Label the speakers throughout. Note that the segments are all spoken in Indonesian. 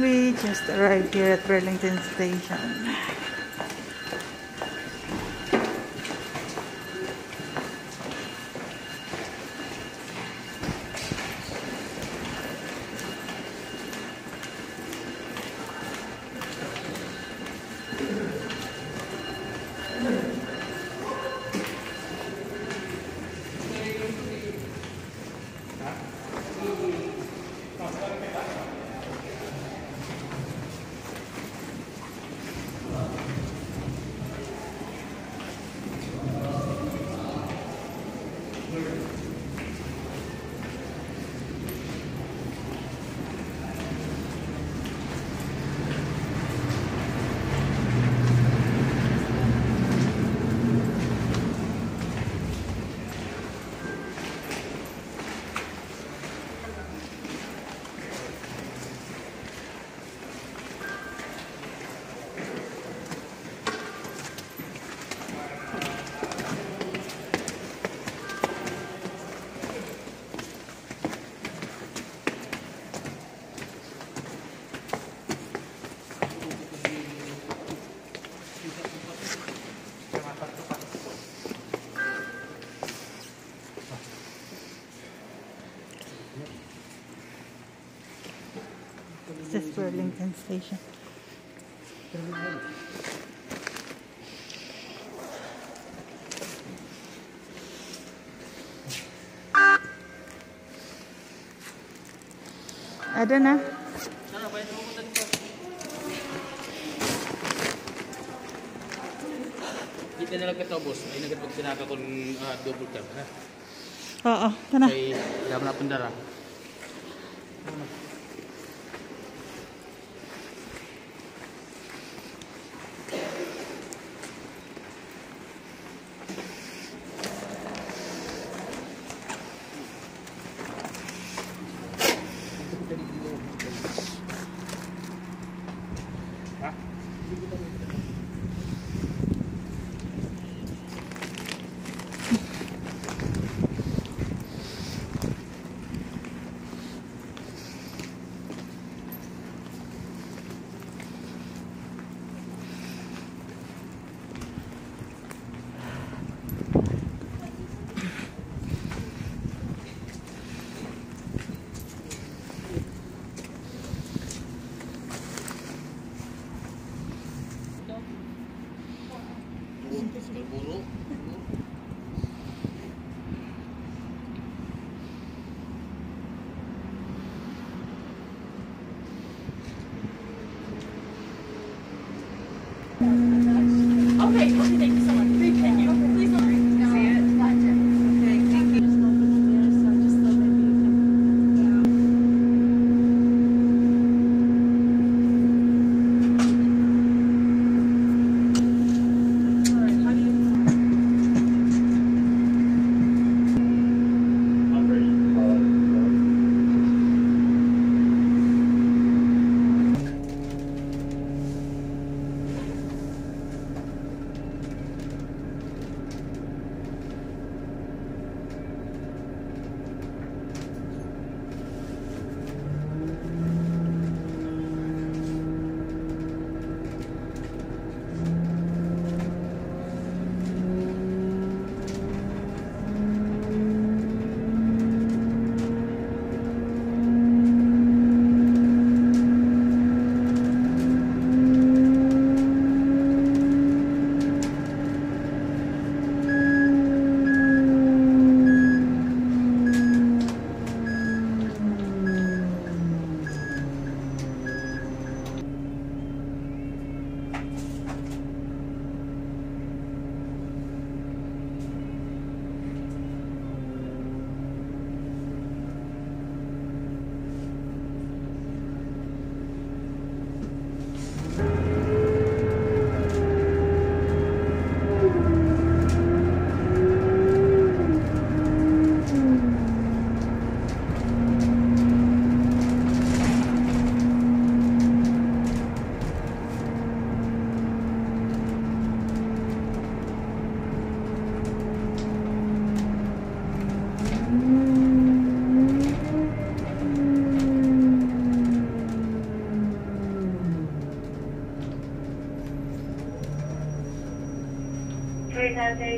Speaker 1: We just arrived here at Burlington Station. This is Burlington Station. Ada na.
Speaker 2: Hindi na lang kita boss. Ay nagat pag sinaka kong ah, double cab. Ha?
Speaker 1: Oo, tana.
Speaker 2: Kay dama na pendara. Ha?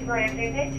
Speaker 3: for every bit.